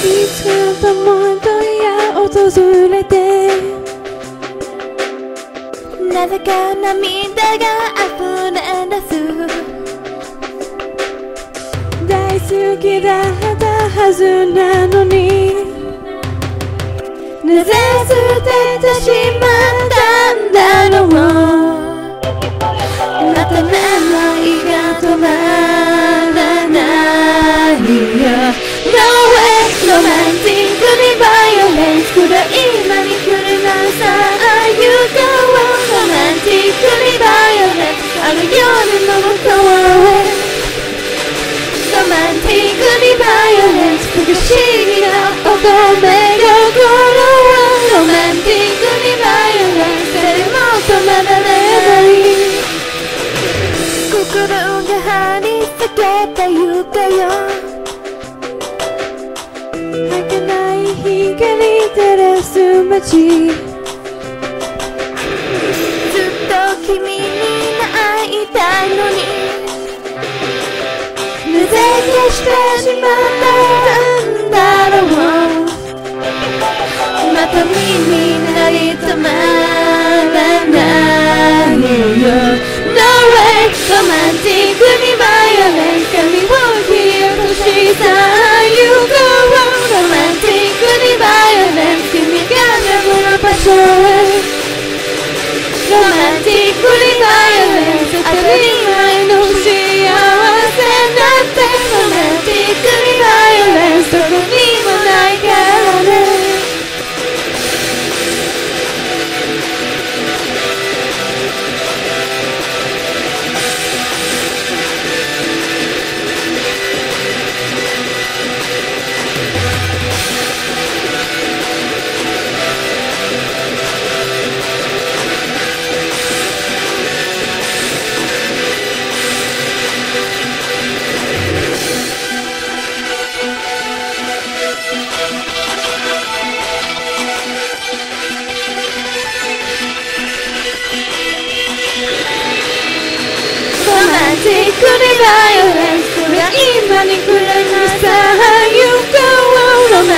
つかとも問屋訪れて。なぜか涙が溢れ出す。大好きだったはずなのに。なぜ捨ててしまったんだろう。また名いが止まらないよ。ロマンティックにバイオレンス暗い今に来るなさああいうロマンティックにバイオレンスあの夜の向こうへロマンティックにバイオレンス不思議な乙女心はロマンティックにバイオレンス誰も止まらない心が張り裂けたよ儚い光照らす街。ずっと君に会いたいのに。なぜ消してしまったんだろう。また身になり止まらないよ。No way ロマンティックに。これは今に来るなさあ行こうロマ